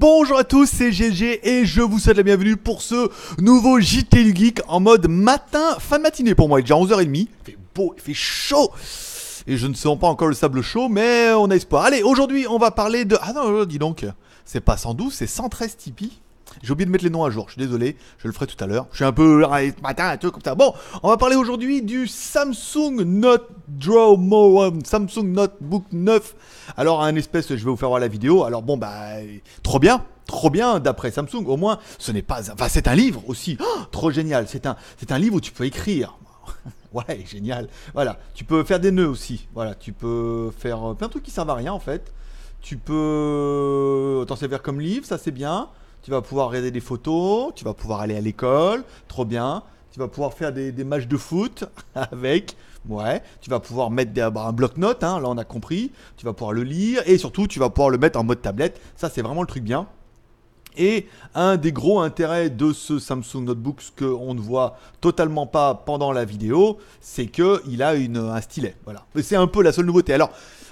Bonjour à tous, c'est GG et je vous souhaite la bienvenue pour ce nouveau JT du Geek en mode matin, fin de matinée pour moi. Il est déjà 11h30, il fait beau, il fait chaud et je ne sens pas encore le sable chaud, mais on a espoir. Allez, aujourd'hui on va parler de... Ah non, dis donc, c'est pas 112, c'est 113 Tipeee. J'ai oublié de mettre les noms à jour, je suis désolé, je le ferai tout à l'heure. Je suis un peu ce matin, un truc comme ça. Bon, on va parler aujourd'hui du Samsung Note Draw Mo, euh, Samsung Notebook 9. Alors, un espèce, je vais vous faire voir la vidéo. Alors, bon, bah, trop bien, trop bien d'après Samsung. Au moins, ce n'est pas. Enfin, c'est un livre aussi. Oh, trop génial. C'est un, c'est un livre où tu peux écrire. ouais, génial. Voilà, tu peux faire des nœuds aussi. Voilà, tu peux faire euh, plein de trucs qui servent à rien en fait. Tu peux t'en servir comme livre, ça c'est bien. Tu vas pouvoir regarder des photos, tu vas pouvoir aller à l'école, trop bien. Tu vas pouvoir faire des, matchs de foot avec, ouais. Tu vas pouvoir mettre bah, un bloc-notes, hein, là on a compris. Tu vas pouvoir le lire et surtout tu vas pouvoir le mettre en mode tablette. Ça c'est vraiment le truc bien. Et un des gros intérêts de ce Samsung Notebook, ce qu'on ne voit totalement pas pendant la vidéo, c'est qu'il a une, un stylet. Voilà. C'est un peu la seule nouveauté. Alors,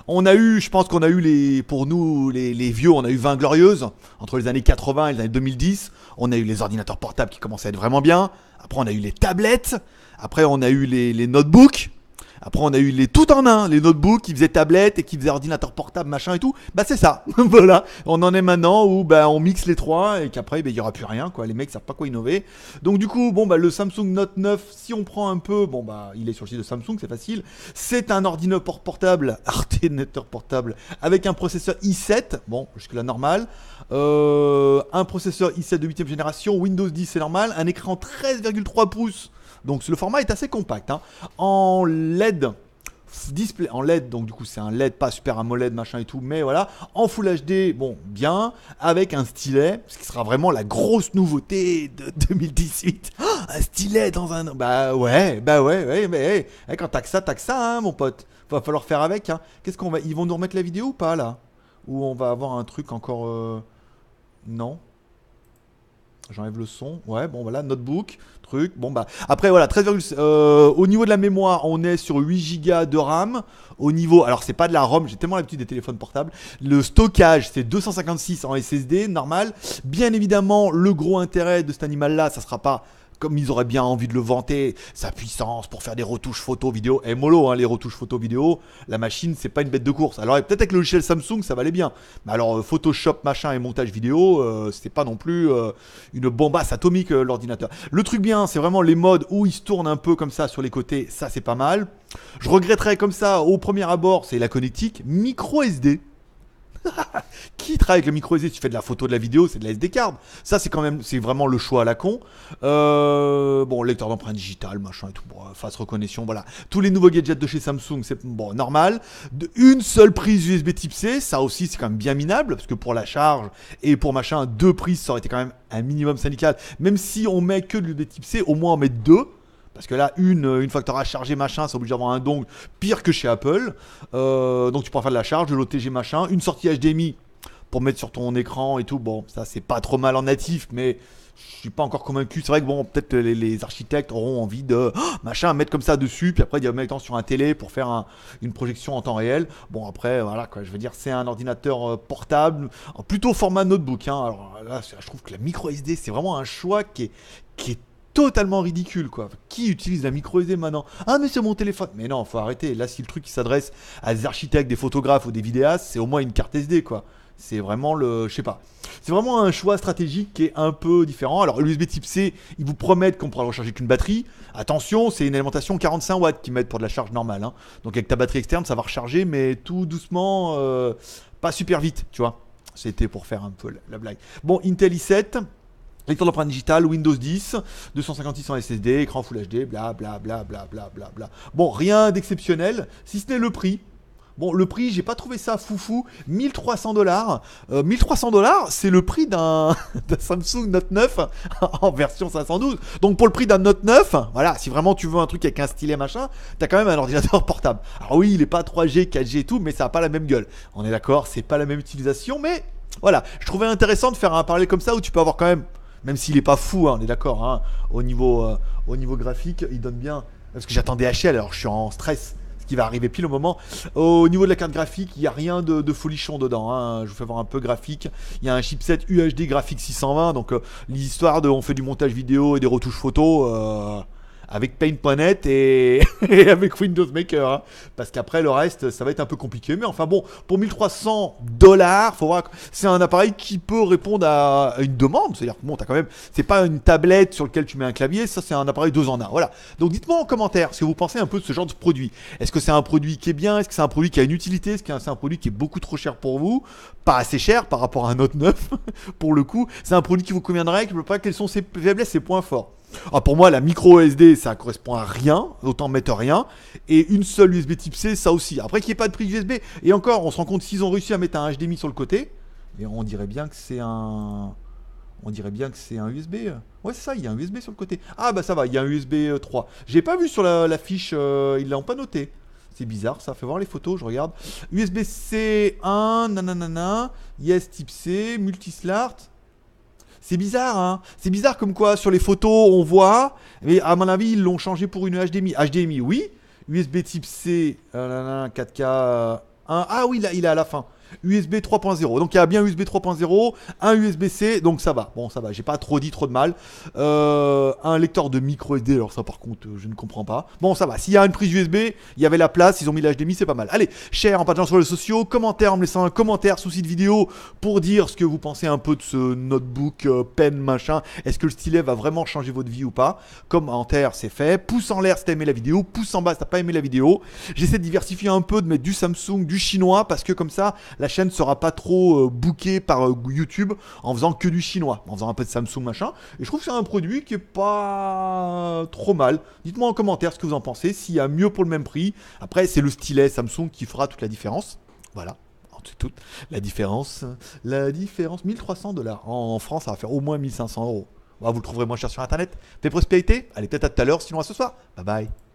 on a eu, je pense qu'on a eu les, pour nous, les, les vieux, on a eu 20 glorieuses entre les années 80 et les années 2010. On a eu les ordinateurs portables qui commençaient à être vraiment bien. Après, on a eu les tablettes. Après, on a eu les, les notebooks. Après, on a eu les tout en un, les notebooks qui faisaient tablette et qui faisaient ordinateur portable, machin et tout. Bah, c'est ça. voilà. On en est maintenant où bah, on mixe les trois et qu'après, bah, il y aura plus rien, quoi. Les mecs savent pas quoi innover. Donc, du coup, bon, bah, le Samsung Note 9, si on prend un peu, bon, bah, il est sur le site de Samsung, c'est facile. C'est un ordinateur portable, ordinateur portable, avec un processeur i7. Bon, jusque-là, normal. Euh, un processeur i7 de 8ème génération, Windows 10, c'est normal. Un écran 13,3 pouces. Donc le format est assez compact. hein. En LED en LED, donc du coup c'est un LED pas super AMOLED machin et tout, mais voilà, en Full HD, bon bien, avec un stylet, ce qui sera vraiment la grosse nouveauté de 2018. Ah, un stylet dans un, bah ouais, bah ouais, ouais, mais hey, hey, quand t'as que ça, t'as que ça, hein, mon pote. Va falloir faire avec. Hein. Qu'est-ce qu'on va, ils vont nous remettre la vidéo ou pas là? Ou on va avoir un truc encore, euh, non? J'enlève le son. Ouais, bon voilà, notebook, truc. Bon bah après voilà, 13, euh, au niveau de la mémoire, on est sur 8 Go de RAM. Au niveau, alors c'est pas de la ROM, j'ai tellement l'habitude des téléphones portables. Le stockage, c'est 256 en SSD, normal. Bien évidemment, le gros intérêt de cet animal là, ça sera pas comme ils auraient bien envie de le vanter, sa puissance pour faire des retouches photo vidéo. Et mollo, hein, les retouches photo vidéo, la machine, c'est pas une bête de course. Alors peut-être avec le logiciel Samsung, ça valait bien. Mais alors euh, Photoshop, machin et montage vidéo, euh, c'est pas non plus euh, une bombasse atomique l'ordinateur. Le truc bien, c'est vraiment les modes où il se tourne un peu comme ça sur les côtés, ça c'est pas mal. Je regretterais comme ça au premier abord, c'est la connectique micro SD. Qui travaille avec le micro SD Tu fais de la photo, de la vidéo, c'est de la SD card. Ça, c'est quand même, c'est vraiment le choix à la con. Euh, bon, lecteur d'empreinte digitale, machin et tout, bon, face reconnaissance, voilà. Tous les nouveaux gadgets de chez Samsung, c'est bon, normal. Une seule prise USB Type C, ça aussi, c'est quand même bien minable, parce que pour la charge et pour machin, deux prises, ça aurait été quand même un minimum syndical. Même si on met que de l'USB Type C, au moins on met deux. Parce que là, une, une fois que tu auras chargé machin, c'est obligé d'avoir un dongle pire que chez Apple. Euh, donc tu pourras faire de la charge, de l'OTG machin, une sortie HDMI pour mettre sur ton écran et tout. Bon, ça c'est pas trop mal en natif, mais je suis pas encore convaincu. C'est vrai que bon, peut-être les, architectes auront envie de oh, machin mettre comme ça dessus, puis après il y a mettre sur un télé pour faire un- une projection en temps réel. Bon après voilà quoi, je veux dire c'est un ordinateur euh, portable, plutôt format notebook. hein. Alors là, je trouve que la micro SD c'est vraiment un choix qui qui est totalement ridicule quoi. Qui utilise la micro SD maintenant Ah mais c'est mon téléphone. Mais non, faut arrêter. Là si le truc s'adresse à des architectes, des photographes ou des vidéastes, c'est au moins une carte SD quoi. C'est vraiment le, je sais pas. C'est vraiment un choix stratégique qui est un peu différent. Alors l'USB Type C, ils vous promettent qu'on pourra recharger qu'une batterie. Attention, c'est une alimentation 45 watts qu'ils mettent pour de la charge normale. hein. Donc avec ta batterie externe, ça va recharger, mais tout doucement, euh, pas super vite, tu vois. C'était pour faire un peu la blague. Bon, Intel i7. Lecteur d'empreinte digitale, Windows 10, 256 en SSD, écran Full HD, bla bla bla bla bla bla bla. Bon, rien d'exceptionnel, si ce n'est le prix. Bon, le prix, j'ai pas trouvé ça foufou. 1300 dollars. 1300 dollars, c'est le prix d'un Samsung Note 9 en version 512. Donc pour le prix d'un Note 9, voilà, si vraiment tu veux un truc avec un stylet machin, t'as quand même un ordinateur portable. Alors oui, il est pas 3G, 4G et tout, mais ça a pas la même gueule. On est d'accord, c'est pas la même utilisation, mais Voilà, je trouvais intéressant de faire un parallèle comme ça où tu peux avoir quand même, même s'il est pas fou, hein, on est d'accord, hein, au, niveau, euh, au niveau graphique, il donne bien. Parce que j'attendais HL, alors je suis en stress, ce qui va arriver pile au moment. Au niveau de la carte graphique, il n'y a rien de, folichon dedans. Hein. Je vous fais voir un peu graphique. Il y a un chipset UHD graphique 620, donc euh, l'histoire de on fait du montage vidéo et des retouches photos. Euh, avec Paint.net et, avec Windows Maker. Hein. Parce qu'après, le reste, ça va être un peu compliqué. Mais enfin bon, pour 1300 dollars, faut voir c'est un appareil qui peut répondre à une demande. C'est-à-dire que bon, t'as quand même, c'est pas une tablette sur laquelle tu mets un clavier, ça c'est un appareil deux en un. Voilà. Donc dites-moi en commentaire ce que vous pensez un peu de ce genre de produit? Est-ce que c'est un produit qui est bien? Est-ce que c'est un produit qui a une utilité? Est-ce que c'est un produit qui est beaucoup trop cher pour vous? Pas assez cher par rapport à un Note 9 pour le coup. C'est un produit qui vous conviendrait, qui ne pas quels sont ses faiblesses, ses points forts? Ah, pour moi, la micro SD, ça correspond à rien, autant mettre rien. Et une seule USB type C, ça aussi. Après qu'il n'y ait pas de prise USB. Et encore, on se rend compte s'ils ont réussi à mettre un HDMI sur le côté, et on dirait bien que c'est un. On dirait bien que c'est un USB. Ouais, c'est ça, il y a un USB sur le côté. Ah, bah ça va, il y a un USB 3. Euh, J'ai pas vu sur la, fiche, euh, ils l'ont pas noté. C'est bizarre, ça fait voir les photos, je regarde. USB-C 1, nanana, yes type C, multislart. C'est bizarre, hein C'est bizarre comme quoi sur les photos on voit, mais à mon avis ils l'ont changé pour une HDMI. HDMI oui, USB type C, 4K, euh, 1. Ah oui, là, il est à la fin. USB 3.0. Donc il y a bien USB 3.0, un USB-C, donc ça va. Bon, ça va, j'ai pas trop dit trop de mal. Euh, un lecteur de micro SD, alors ça par contre, je ne comprends pas. Bon, ça va. S'il y a une prise USB, il y avait la place, ils ont mis l'HDMI, c'est pas mal. Allez, cher en partageant sur les sociaux, commentaire en me laissant un commentaire sous cette vidéo pour dire ce que vous pensez un peu de ce notebook euh, pen machin. Est-ce que le stylet va vraiment changer votre vie ou pas? Commentaire, c'est fait. Pouce en l'air si t'as aimé la vidéo, pouce en bas si t'as pas aimé la vidéo. J'essaie de diversifier un peu, de mettre du Samsung, du chinois, parce que comme ça, la chaîne sera pas trop euh, bookée par euh, YouTube en faisant que du chinois, en faisant un peu de Samsung machin. Et je trouve que c'est un produit qui est pas trop mal. Dites-moi en commentaire ce que vous en pensez, s'il y a mieux pour le même prix. Après, c'est le stylet Samsung qui fera toute la différence. Voilà. Toute la différence, la différence, 1300 dollars. En France, ça va faire au moins 1500 euros. vous le trouverez moins cher sur internet. Fait prospérité Allez, peut-être à tout à l'heure, sinon à ce soir. Bye bye.